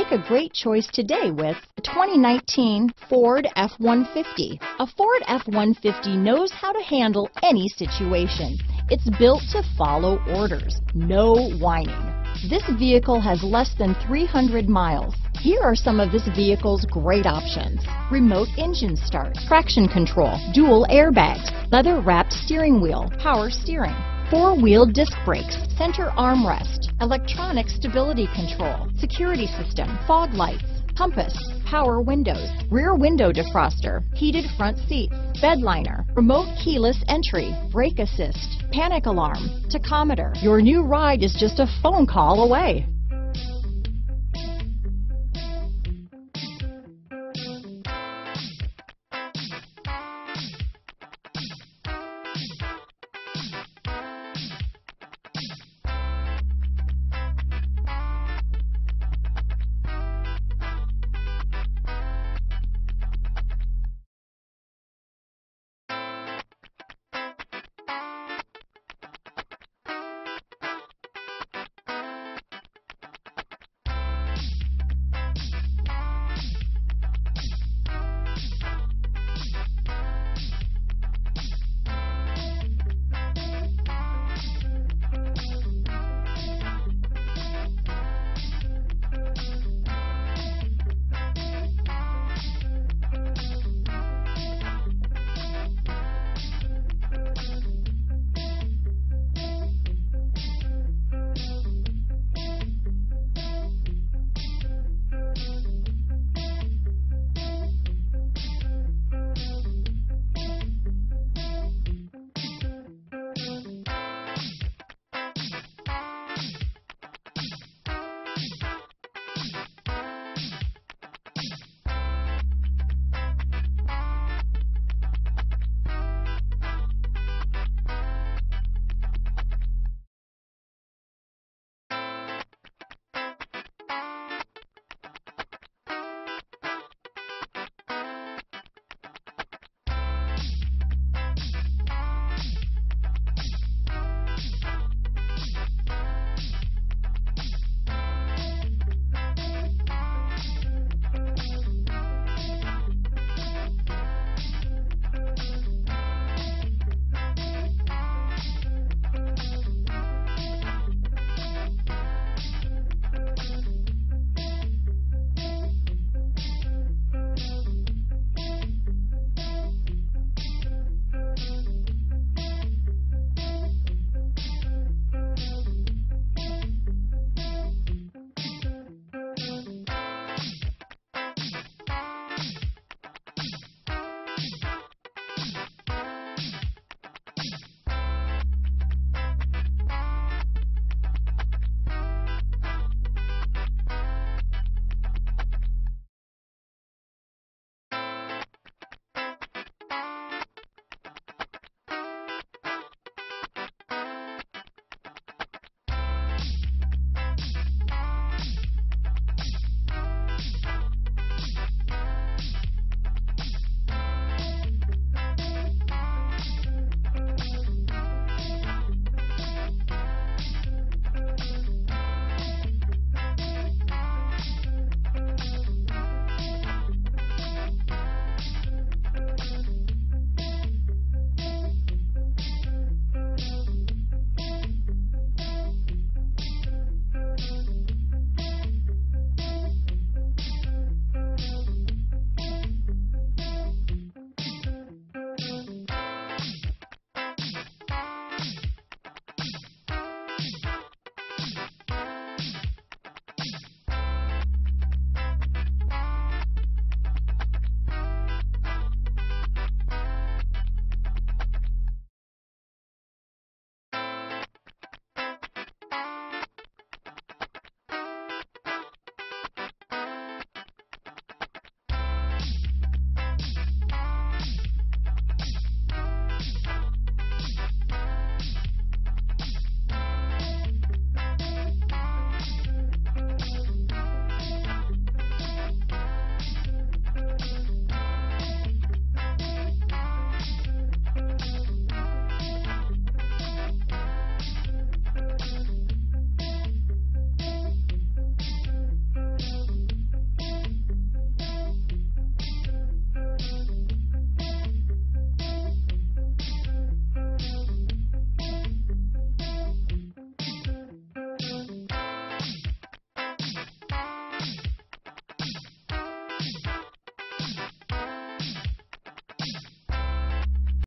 Make a great choice today with the 2019 Ford F-150. A Ford F-150 knows how to handle any situation. It's built to follow orders, no whining. This vehicle has less than 300 miles. Here are some of this vehicle's great options. Remote engine start, traction control, dual airbags, leather wrapped steering wheel, power steering, four-wheel disc brakes, center armrest, electronic stability control, security system, fog lights, compass, power windows, rear window defroster, heated front seats, bed liner, remote keyless entry, brake assist, panic alarm, tachometer. Your new ride is just a phone call away.